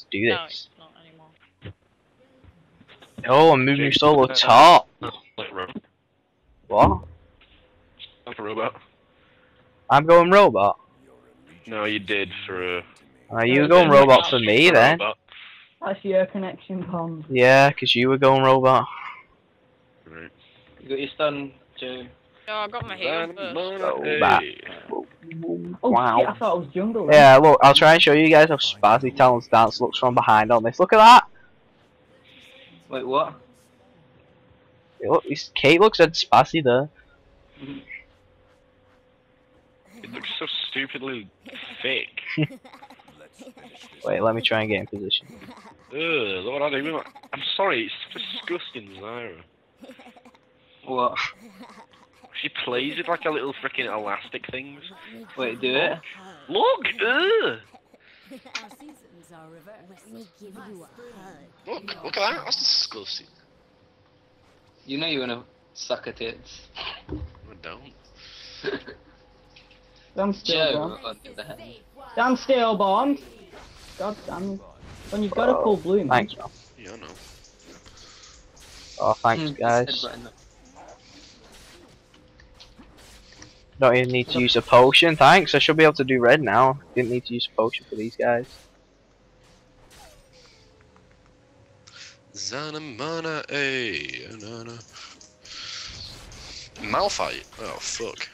Let's do No, this. it's not anymore. Oh, I'm moving solo top. No, like a robot. What? Like a robot. I'm going robot. No, you did for a. Are you going robot for me then? Robot. That's your connection, Pond. Yeah, 'cause you were going robot. Right. You got your stun, Joe. No, I got my heal first. Robot. Hey. Oh Wow. shit, I thought it was jungle. then. Yeah, look, I'll try and show you guys how Spazzy Talon's dance looks from behind on this. Look at that! Wait, what? Look, Kate looks at Spazzy there. It looks so stupidly fake. Wait, let me try and get in position. Ugh, look what I do with my... I'm sorry, it's disgusting, Zyra. What? She plays with like a little freaking elastic things. Wait, do it? Look! Ugh! Our seasons are reversed. Let me give you a hug. Look, look at that, that's disgusting. You know you wanna suck at it. I don't. Damn still, Joe, Bond. on the. Damn still, Bond. God damn. it. When you've got a full blue, man. Thanks, man. Yeah, I know. Oh, thanks, Hmm, guys. Don't even need to use a potion. Thanks, I should be able to do red now. Didn't need to use a potion for these guys. Zanamana, A anana. Malphite? Oh, fuck.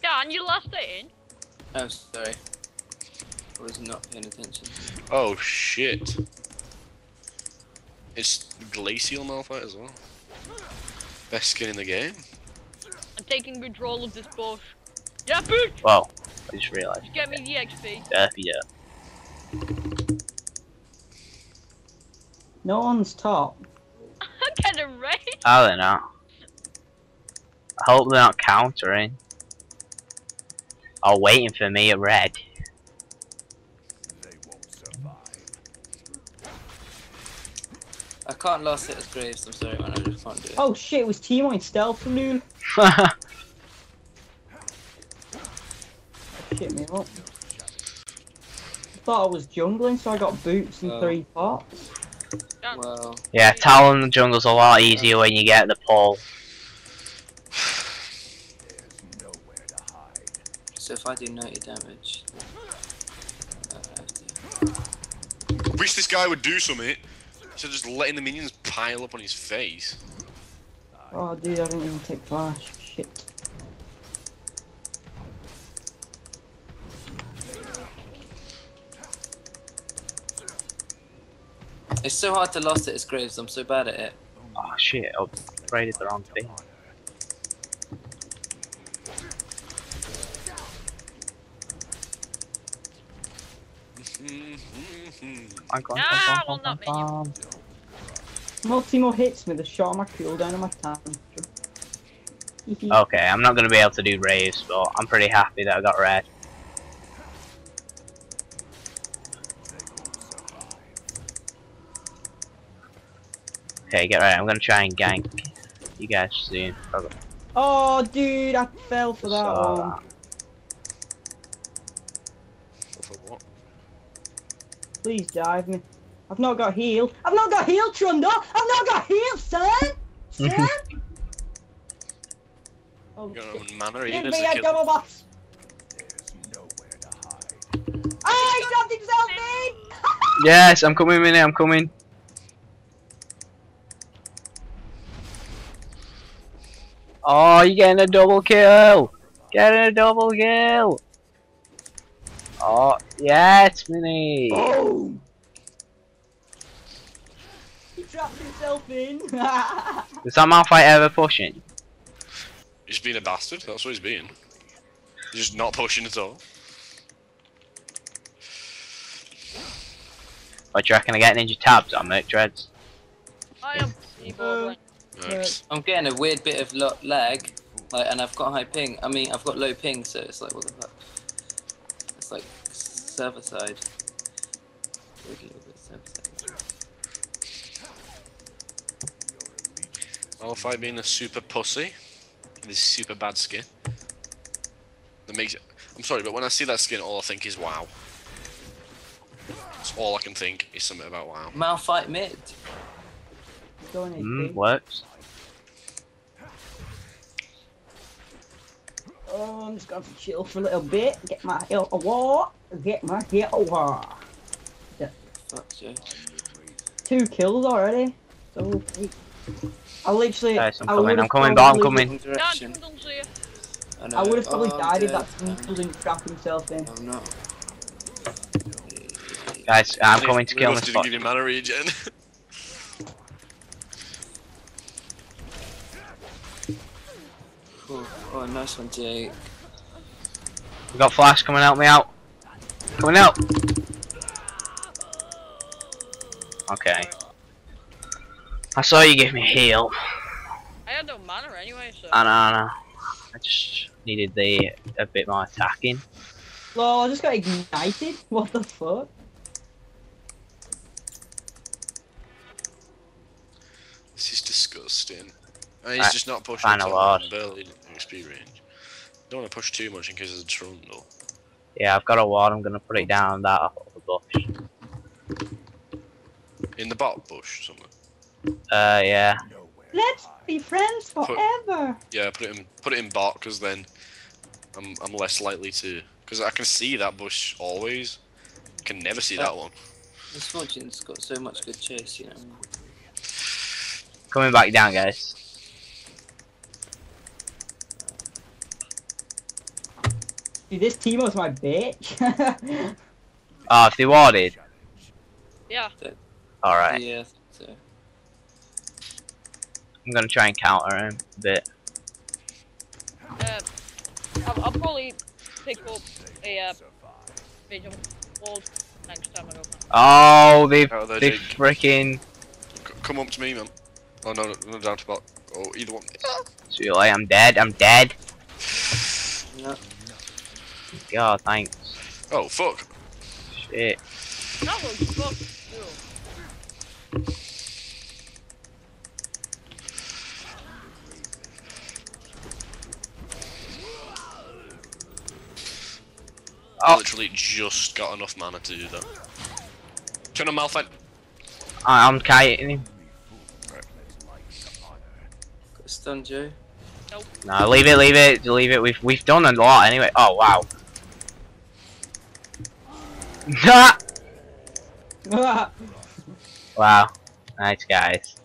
Dan, you last it in? Oh, sorry. I was not paying attention. Oh, shit. It's Glacial Malphite as well. Best skin in the game. I'm taking control of this bush. Yeah, bush! Whoa, I just realised. Get me the XP. Yeah, yeah. No one's top. I'm getting ready. Oh, they're not. I hope they're not countering. Or waiting for me at red. I can't last hit as Graves, I'm sorry man, I just can't do it. Oh shit, it was Teemo in stealth loon. Shit me up. Thought I was jungling, so I got boots and Oh. three pots. Well, yeah, Talon in the jungle's a lot easier when you get the pull. so if I do 90 damage, uh, I have to... Wish this guy would do something. Instead of just letting the minions pile up on his face. Oh dude, I didn't even take flash. Shit. It's so hard to last hit as Graves, I'm so bad at it. Oh shit, I upgraded the wrong thing. Come on, come on, well, come on, not come on. More Teemo hits me, the shot of my cooldown and my time. Okay, I'm not gonna be able to do raves, but I'm pretty happy that I got red. Okay, get ready. I'm gonna try and gank you guys soon. Probably. Oh dude, I fell for that Saw one. that. Please dive me. I've not got heal. I've not got heal, Trundo! I've not got heal, son! Son! oh, You got shit. no mana Give me a kill. double boss! Ah, he dropped himself! Yes, I'm coming, Minnie. I'm coming. Oh, you're getting a double kill! Getting a double kill! Oh, yes, Minnie! Boom! He dropped himself in. Is that Malphite ever pushing? He's being a bastard, that's what he's being. He's just not pushing at all. What do you reckon I get ninja tabs on Merc Treads? I am Uh, Nice. I'm getting a weird bit of lo- lag, like, and I've got high ping. I mean, I've got low ping, so it's like, what the fuck? It's like server side. Weird little server side. Malphite being a super pussy. With his super bad skin. That makes it. I'm sorry, but when I see that skin, all I think is wow. That's all I can think is something about WoW. Malphite mid. Going Mm, HP. works. Oh, I'm just going to chill for a little bit. Get my hill a war. Get my hill a war. Fuck you. Two kills already. So I literally. Guys, I'm I coming, I'm coming, but I'm coming. Direction. don't see you. I. I would have probably Oh, I'm died if that Tinkle didn't trap himself in. I'm not. Guys, I'm Didn't- coming to kill Rudolph this didn't spot. give you mana regen. Cool. Oh, nice one, Jake. We got Flash coming out me out. Coming out. Okay. I saw you give me a heal. I had no mana anyway, so. I know, I know. I just needed the a bit more attacking. Lol, I just got ignited. What the fuck? this is disgusting. And he's Right, just not pushing final at word. all, barely XP range. Don't want to push too much in case there's a trundle. Yeah, I've got a ward. I'm gonna put it down that off the bush. In the bot bush or something. Uh, yeah. Let's be friends forever. Yeah, put it in put it in bot because then I'm I'm less likely to because I can see that bush always. Can never see that one. This fortune's got so much good chase, you know. Coming back down, guys. Dude, this Teemo's my bitch. Oh, if they warded. Yeah. Alright. Yeah. So. I'm gonna try and counter him a bit. Uh, I'll, I'll probably pick up a uh, page of wall next time I go. Oh, they've Out they freaking. Come up to me, man. Oh no, no, no down to bot. Oh, either one. Too late. I'm dead. I'm dead. Yeah. God, thanks. Oh fuck. Shit. That looks fuck. Oh. literally just got enough mana to do that. Turn on Malphite. I- I'm kiting him. Got a stun, Joe. No, leave it, leave it, leave it. We've we've done a lot anyway. Oh wow. wow. Nice guys.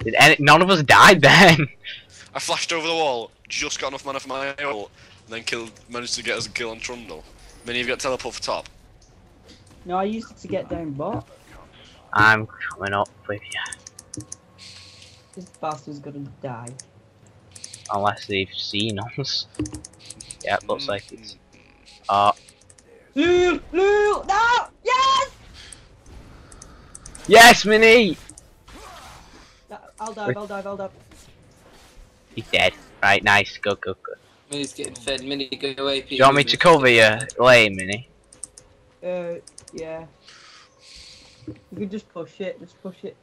Did any, none of us died then? I flashed over the wall, just got enough mana for my ult, and then killed, managed to get us a kill on Trundle. Then you've got teleport for top. no, I used it to get down bot. I'm coming up with you. This bastard's gonna die. Unless they've seen us. Yeah, it looks like it's. Uh, Lul, Lul, no, yes! yes, Mini! I'll dive, I'll dive, I'll dive. He's dead. Right, nice. Go, go, good. Minnie's getting fed. Minnie, go AP. Do you want me to cover your lane, Mini? Uh, yeah. You can just push it, just push it.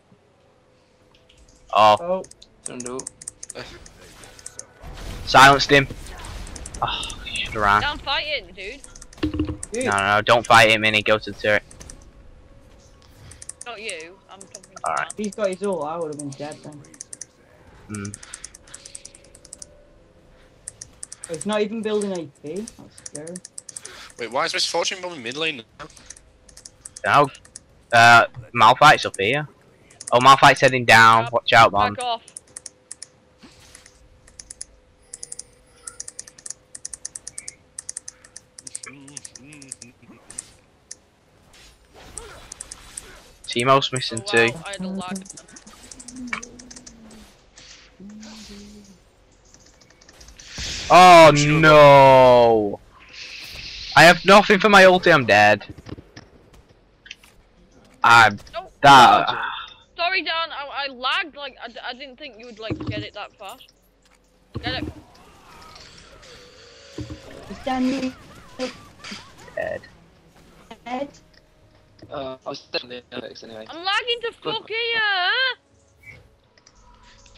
Oh, Oh, Don't do it. silenced him. Oh, should have ran. Damn fighting, dude. dude. No, no, no, don't fight him, Mini. Go to the turret. Not you. I'm talking to All right. He's got his ult, I would have been dead then. Mm. It's not even building AP. That's scary. Wait, why is Miss Fortune bombing mid lane now? Now, uh, Malphite's up here. Oh, Malphite's heading down. Yep. Watch out, man. Back off. Teemo's Oh, missing wow, too. I had a lag. Oh Should've no! I have nothing for my ulti. I'm dead. I'm Oh, that. sorry, Dan. I, I lagged. Like I didn't think you would like get it that fast. Get it? He's standing dead. dead. Uh, I was definitely Alex anyway. I'm lagging to fuck here.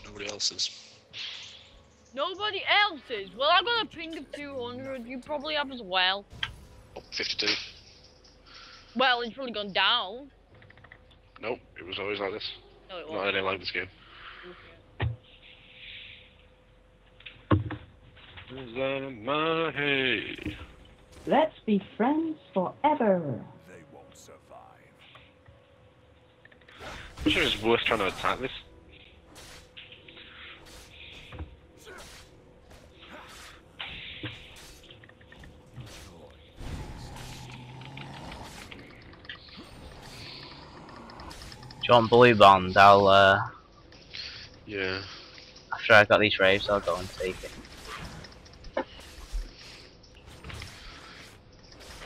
Nobody else is. Nobody else is. Well, I got a ping of 200. You probably have as well. Oh, 52. Well, it's probably gone down. Nope, it was always like this. No, it Not wasn't. anything like this game. Hey. Let's be friends forever. They won't survive. I'm sure it's worth trying to attack this. You want blue bond? I'll uh Yeah. after I got these raves I'll go and take it.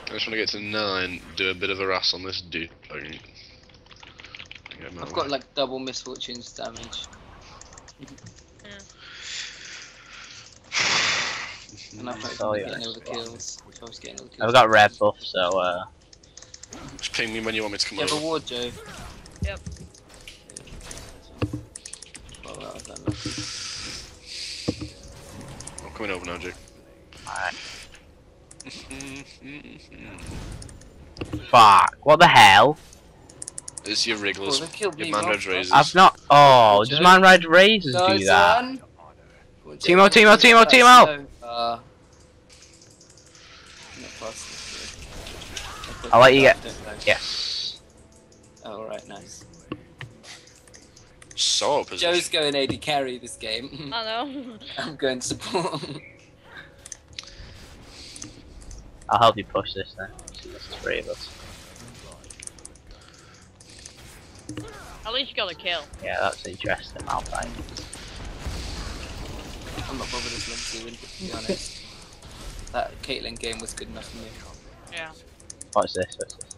I just want to get to nine, do a bit of a rass on this dude. I can- get him out I've of got like double Miss Fortune's damage. And I've not Oh, yeah. getting all the kills. I was getting all the kills. I've got red buff, so uh Just ping me when you want me to come You have a over. ward, Joe? Yep. Well, that was unlucky. I'm coming over now, Jake. alright. Fuck. What the hell? It's your Oh, wrigglers. Your man well, red razors. I've not oh, does Madred's Razors do Nice that? one. Well, Joe, Teemo, Teemo, Teemo, Teemo! Uh, not past this, yeah. I'll let you get- Don't. Yes. Oh, alright, nice. So position. Joe's going AD carry this game. I know. I'm going to support. I'll help you push this then. See, There's three of us. At least you got a kill. Yeah, that's interesting, Malphite. I'm not bothered as long as win, to be honest. That Caitlyn game was good enough for me. Yeah. What's this? What's this?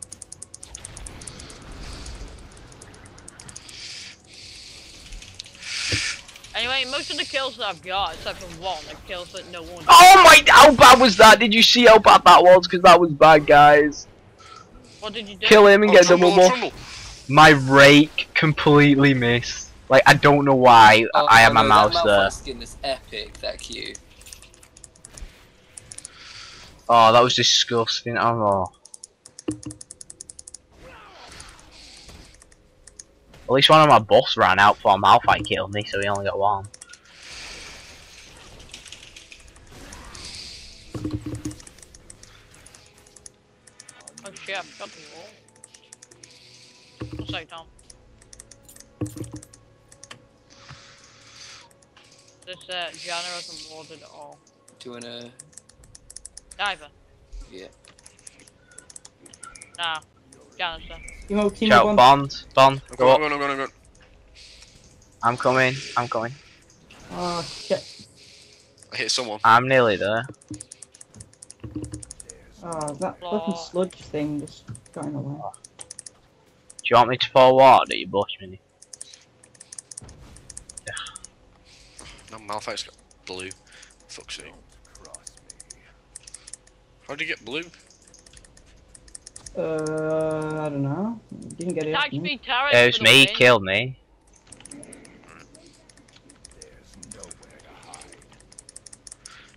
Anyway, most of the kills that I've got, except for one, are kills that no one. Oh my! How bad was that? Did you see how bad that was? Because that was bad, guys. What did you do? Kill him and Oh, get Trundle, double buff. Trundle. My rake completely missed. Like I don't know why Oh, I have oh my no, mouse that there. Malphite skin is epic, that Q. Oh, that was disgusting. Oh. At least one of my buffs ran out before Malphite killed me, so he only got one. Oh shit, I forgot the wall. What's that, Tom? This uh, genre isn't warded at all. Do you wanna. Diver. Yeah. Nah. Janitor. Teemo, Teemo, Shout, one. Bond, Bond, I'm go going, up. I'm going, I'm going, I'm going. I'm coming, I'm coming. Oh shit. I hit someone. I'm nearly there. Oh, that Aw. fucking sludge thing just got in the way. Do you want me to pour water at your bush, Minnie? No, Malphite's got blue. Fuck's sake. How'd you get blue? Uh, I don't know. Didn't get it. Attack speed turret. It was for the me, win. killed me.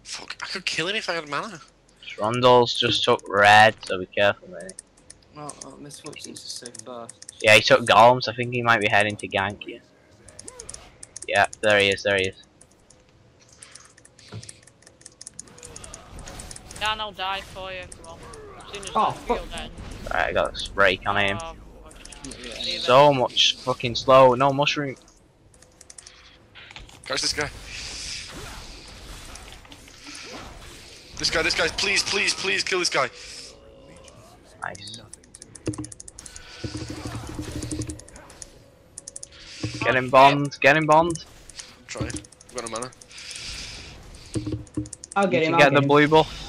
Fuck, I could kill him if I had mana. Rundles just took red, so be careful, mate. Oh, oh misfortunes are so fast. Yeah, he took golems. I think he might be heading to gank you. Yeah, there he is. There he is. Dan, I'll die for you. Come on. As soon as Oh, that fuck. field ends. Right, I got a spray on him. Oh, fuck. Not yet, Leave it. So much fucking slow. No mushroom. Catch this guy. This guy, this guy, please, please, please kill this guy. Nice. Get him bombed, Get him bond. Try. I've got no mana. I'll get you him. can I'll get get the blue buff.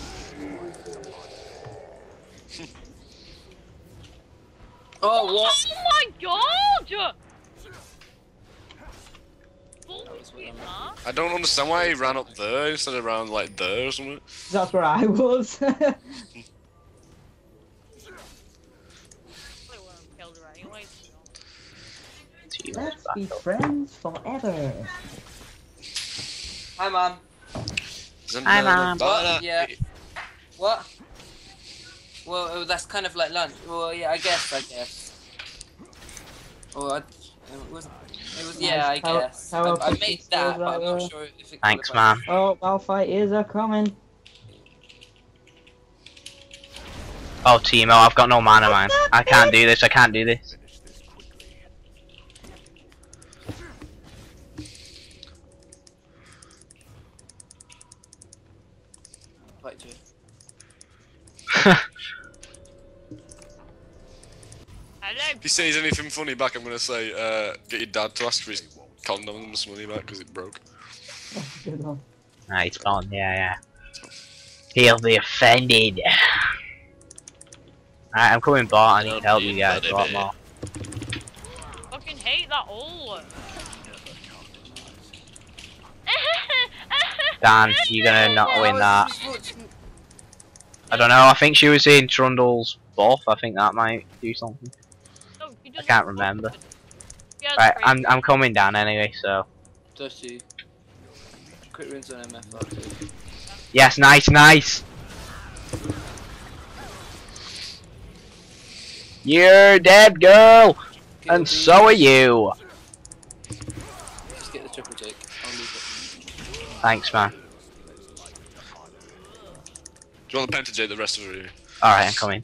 Oh, what? Oh my god! That was what I Bullshit, meant. huh? I don't understand why he ran up there instead of around like there or something. That's where I was. Probably wouldn't have killed her anyway, so. Team Let's be friends forever. Hi, mom. Hi, there a Mom. banana? Yeah. What? Well, oh, that's kind of like lunch. Well, yeah, I guess, I guess. Well, I, it was, it was, yeah, I How- guess. how I, else I made that, but I'm not sure if it Thanks, man. Oh, Malphite is a coming. Oh, Teemo, oh, I've got no mana, man. I can't do this. I can't do this. Quite true. Hello. If he says anything funny back, I'm gonna say, uh, get your dad to ask for his condoms money back because it broke. Good one. It's gone. Yeah, yeah. He'll be offended. Alright, I'm coming bot. I need help, you guys. A lot more. Fucking hate that all. Dan, you're gonna not win that. I don't know. I think she was in Trundle's buff. I think that might do something. No, he I can't remember. good. He has Right, I'm I'm coming down anyway. So Does she? Crit runes on MFR too. yes, nice, nice. You're dead, girl, Get and so are you. Just get the triple Jake. I'll leave it. Thanks, man. Do you want the pentajade the rest of it? All right, I'm coming.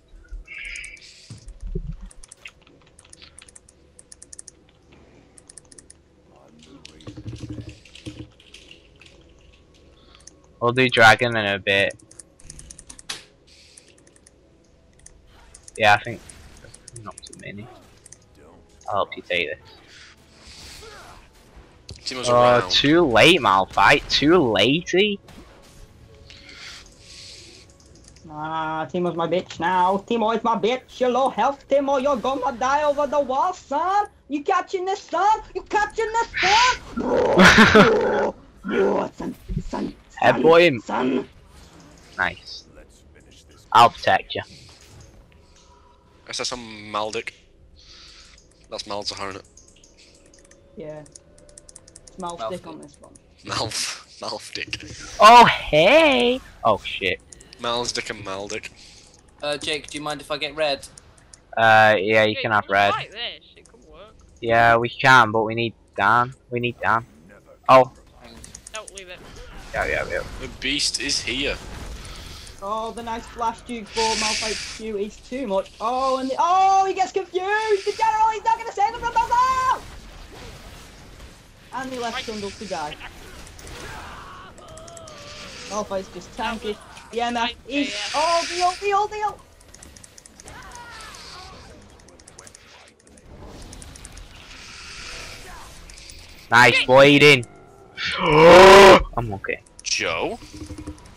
We'll do dragon in a bit. Yeah, I think not too many. I'll help you take this. Teemo's Oh, around. too late, Malphite. Too latey. Nah, Teemo's my bitch now. Teemo is my bitch. You're low health, Teemo. You're gonna die over the wall, son. You catching this, son? You catching this, son? Bro, bro, son, son, Headbutt him. son. Nice. I'll protect you. SS on Maldic. That's Malzahar, innit? Yeah. Smell Mouth stick dick. on this one. Malf. Malfdick. Oh, hey. Oh, shit. Malsdick and Maldic. Uh, Jake, do you mind if I get red? Uh, yeah, you Wait, can have red. Like this, it could work. Yeah, we can, but we need Dan. We need Dan. Oh, Don't leave it. Yeah, yeah, yeah. The beast is here. Oh, the nice flash Duke ball Malphite Q is too much. Oh, and the, oh, he gets confused. The general, he's not gonna save him from those out. And he left Trundle to die. Malphite's just tanky. The MF is oh, deal, deal, deal. Nice bleeding. I'm okay. Joe?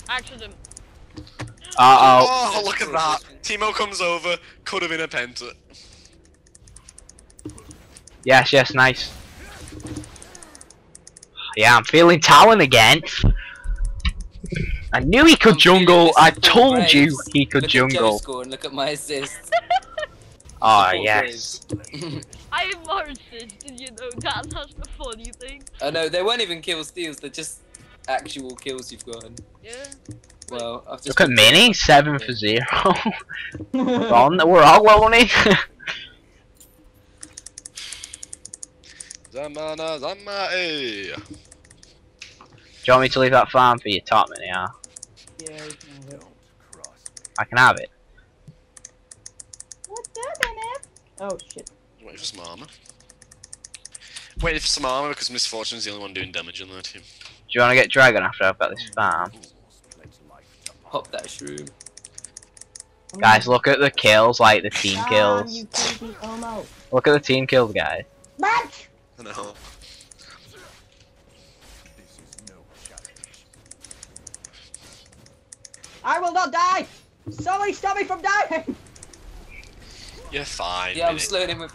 Accident. Uh oh. Oh, look at that. Teemo comes over, could have been a penta. Yes, yes, nice. Yeah, I'm feeling Talon again. I knew he could I'm jungle. I Paul told you he could look At Joe's jungle. score and look at my assist. Oh Paul yes. I am more insistent, you know, that, that's the funny thing. I know they weren't even kill steals. They're just actual kills you've gotten. Yeah. Well, I've just Look at Mini, seven for zero. we're, on, we're all lonely. Zamana, Zamai. Do you want me to leave that farm for your top mini? Yeah, Yeah, you can have it. I can have it. What's that, MF? Oh shit. Waiting for some armor. Waiting for some armor because Miss Fortune's the only one doing damage on their team. Do you want to get dragon after I've got this farm? Pop that shroom. Guys, look at the kills, like the team kills. you crazy homo. Look at the team kills, guys. Match! I know. I will not die! Somebody stop me from dying! You're fine. Yeah, I'm Minnie. slowing him with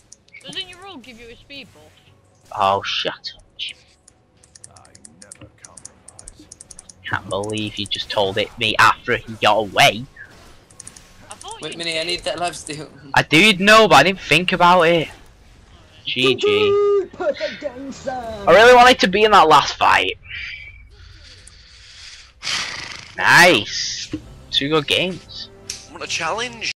Doesn't your role give you a speed boost? Oh, shut up. Can't believe you just told it me after he got away. Wait, you Minnie, I need that life steal. I did know, but I didn't think about it. GG. Perfect game. I really wanted to be in that last fight. Nice. Two good games. I want a challenge.